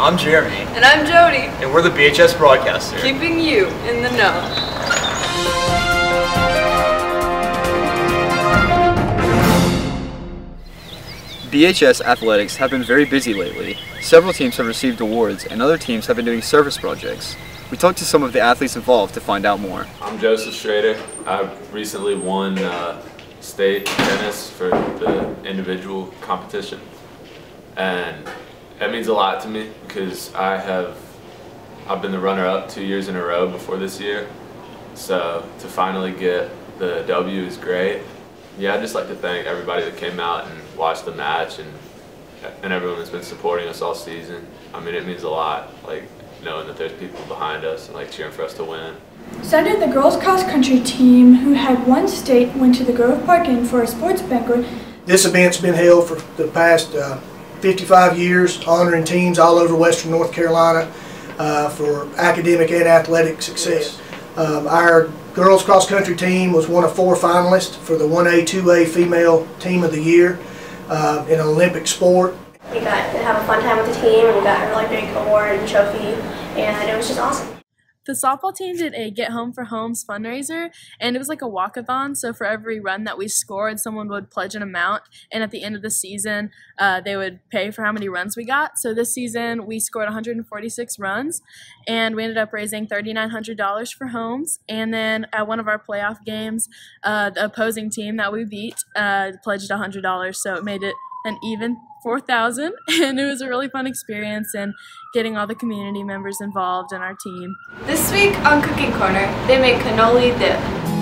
I'm Jeremy, And I'm Jody, and we're the BHS broadcaster. keeping you in the know. BHS athletics have been very busy lately. Several teams have received awards, and other teams have been doing service projects. We talked to some of the athletes involved to find out more. I'm Joseph Schrader. I've recently won uh, state tennis for the individual competition, and that means a lot to me because I have I've been the runner-up two years in a row before this year. So to finally get the W is great. Yeah, I'd just like to thank everybody that came out and watched the match and and everyone that's been supporting us all season. I mean, it means a lot, like knowing that there's people behind us and like cheering for us to win. So did the girls cross country team, who had won state, went to the Grove Park Inn for a sports banquet. This event's been held for the past uh, 55 years, honoring teams all over western North Carolina uh, for academic and athletic success. Um, Our girls cross country team was one of four finalists for the 1A, 2A female team of the year uh, in an Olympic sport. We got to have a fun time with the team, and we got a really big award and trophy, and it was just awesome. The softball team did a Get Home for Homes fundraiser, and it was like a walkathon. So for every run that we scored, someone would pledge an amount, and at the end of the season, uh, they would pay for how many runs we got. So this season, we scored 146 runs, and we ended up raising $3,900 for homes. And then at one of our playoff games, uh, the opposing team that we beat uh, pledged $100, so it made it an even 4000 and it was a really fun experience and getting all the community members involved in our team This week on Cooking Corner, they make cannoli dip.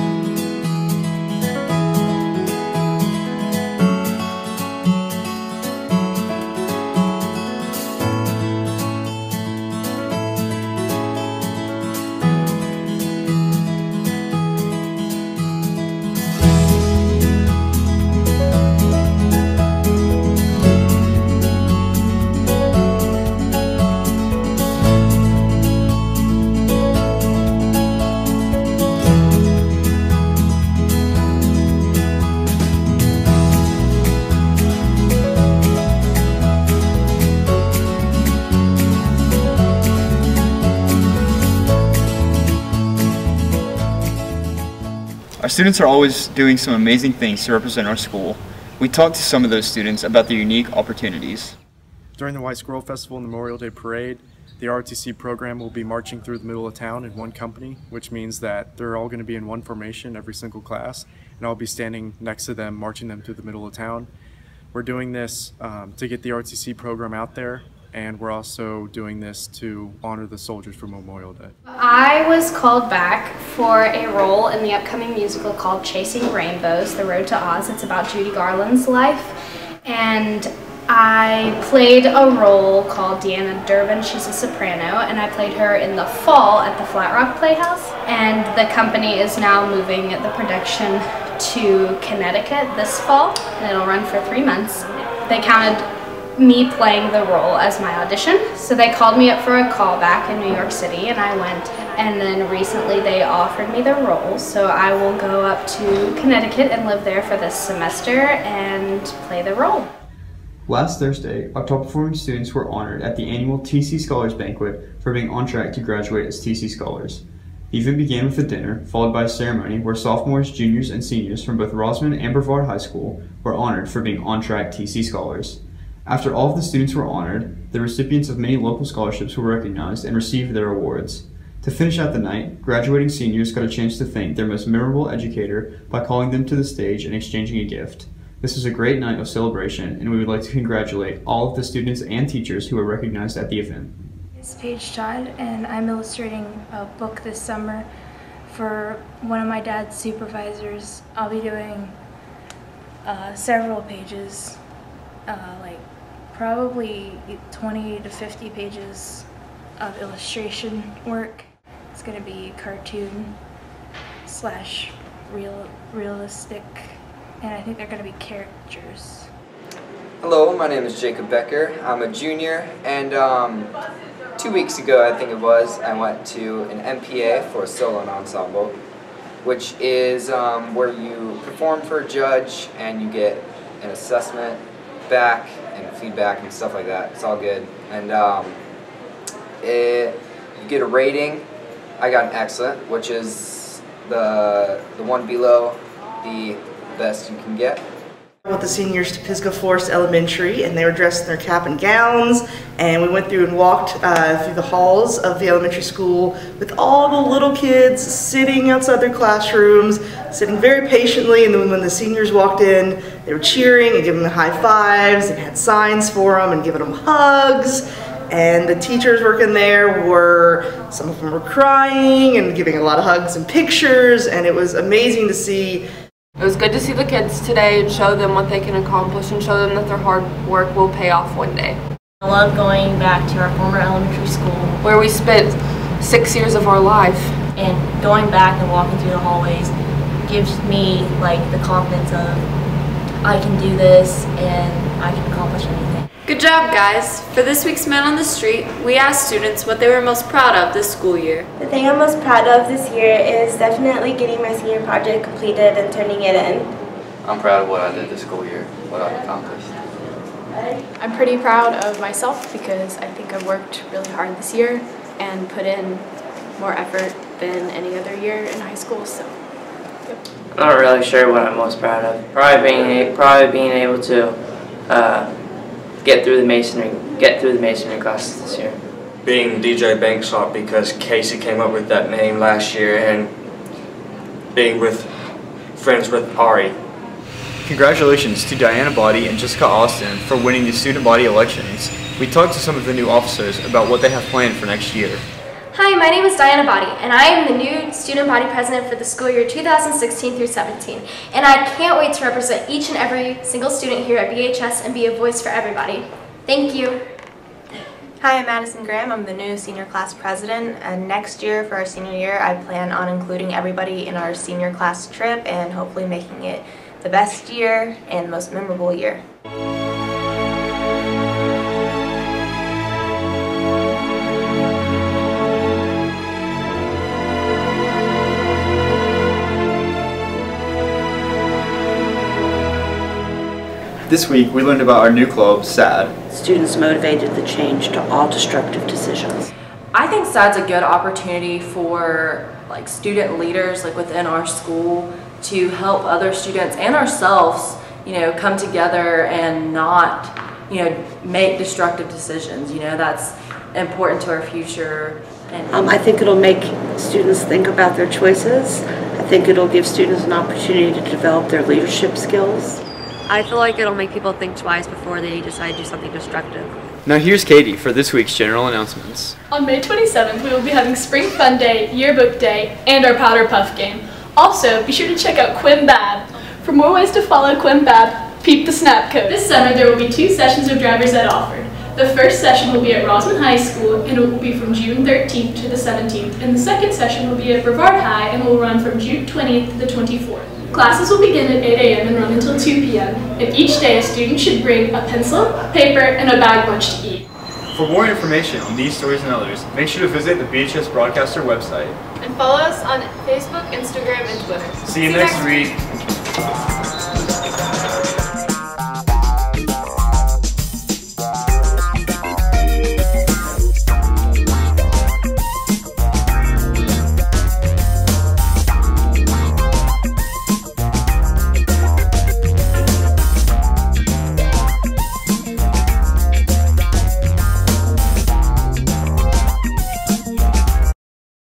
Our students are always doing some amazing things to represent our school. We talked to some of those students about their unique opportunities. During the White Squirrel Festival and the Memorial Day Parade, the ROTC program will be marching through the middle of town in one company, which means that they're all going to be in one formation every single class, and I'll be standing next to them, marching them through the middle of town. We're doing this um, to get the ROTC program out there, and we're also doing this to honor the soldiers for Memorial Day. I was called back for a role in the upcoming musical called Chasing Rainbows: The Road to Oz. It's about Judy Garland's life, and I played a role called Deanna Durbin. She's a soprano, and I played her in the fall at the Flat Rock Playhouse. And the company is now moving the production to Connecticut this fall, and it'll run for three months. They counted me playing the role as my audition. So they called me up for a callback in New York City and I went. And then recently they offered me the role. So I will go up to Connecticut and live there for this semester and play the role. Last Thursday, our top performing students were honored at the annual TC Scholars Banquet for being on track to graduate as TC Scholars. The event began with a dinner, followed by a ceremony where sophomores, juniors, and seniors from both Rosman and Brevard High School were honored for being on track TC Scholars. After all of the students were honored, the recipients of many local scholarships were recognized and received their awards. To finish out the night, graduating seniors got a chance to thank their most memorable educator by calling them to the stage and exchanging a gift. This was a great night of celebration, and we would like to congratulate all of the students and teachers who were recognized at the event. It's Paige Todd, and I'm illustrating a book this summer for one of my dad's supervisors. I'll be doing uh, several pages, uh, like probably 20 to 50 pages of illustration work. It's going to be cartoon slash real realistic, and I think they're going to be characters. Hello, my name is Jacob Becker. I'm a junior, and um, two weeks ago, I think it was, I went to an MPA for a solo ensemble, which is um, where you perform for a judge and you get an assessment back and feedback and stuff like that. It's all good. And um, It, you get a rating. I got an excellent, which is the the one below the best you can get. With the seniors to Pisgah Forest Elementary, and they were dressed in their cap and gowns. And we went through and walked uh, through the halls of the elementary school with all the little kids sitting outside their classrooms, sitting very patiently. And then when the seniors walked in, they were cheering and giving them high fives and had signs for them and giving them hugs. And the teachers working there were, some of them were crying and giving a lot of hugs and pictures. And it was amazing to see It was good to see the kids today and show them what they can accomplish and show them that their hard work will pay off one day. I love going back to our former elementary school Where we spent six years of our life. and going back and walking through the hallways gives me like the confidence of I can do this and I can accomplish anything. Good job, guys. For this week's Men on the Street, we asked students what they were most proud of this school year. The thing I'm most proud of this year is definitely getting my senior project completed and turning it in. I'm proud of what I did this school year, what I've accomplished. I'm pretty proud of myself because I think I've worked really hard this year and put in more effort than any other year in high school. So, I'm not really sure what I'm most proud of. Probably being probably being able to uh, get through the masonry get through the masonry classes this year. being DJ Bankshot because Casey came up with that name last year and being with friends with Ari. Congratulations to Diana Body and Jessica Austin for winning the student body elections. We talked to some of the new officers about what they have planned for next year. Hi, my name is Diana Body, and I am the new student body president for the school year 2016 through 17. And I can't wait to represent each and every single student here at BHS and be a voice for everybody. Thank you. Hi, I'm Madison Graham. I'm the new senior class president. And next year, for our senior year, I plan on including everybody in our senior class trip and hopefully making it the best year and most memorable year. This week, we learned about our new club, SAD. Students motivated the change to all destructive decisions. I think SAD's a good opportunity for like student leaders like within our school to help other students and ourselves, you know, come together and not, you know, make destructive decisions. You know, that's important to our future. And Um, I think it'll make students think about their choices. I think it'll give students an opportunity to develop their leadership skills. I feel like it'll make people think twice before they decide to do something destructive. Now here's Katie for this week's general announcements. On May 27th, we will be having Spring Fun Day, Yearbook Day, and our Powder Puff game. Also, be sure to check out Quim Bab. For more ways to follow Quim Bab, peep the snap code. This summer, there will be two sessions of Driver's Ed offered. The first session will be at Rosman High School, and it will be from June 13th to the 17th. And the second session will be at Brevard High, and will run from June 20th to the 24th. Classes will begin at 8 a.m. and run until 2 p.m. And each day, a student should bring a pencil, paper, and a bag lunch to eat. For more information on these stories and others, make sure to visit the BHS Broadcaster website. And follow us on Facebook, Instagram, and Twitter. See you next week.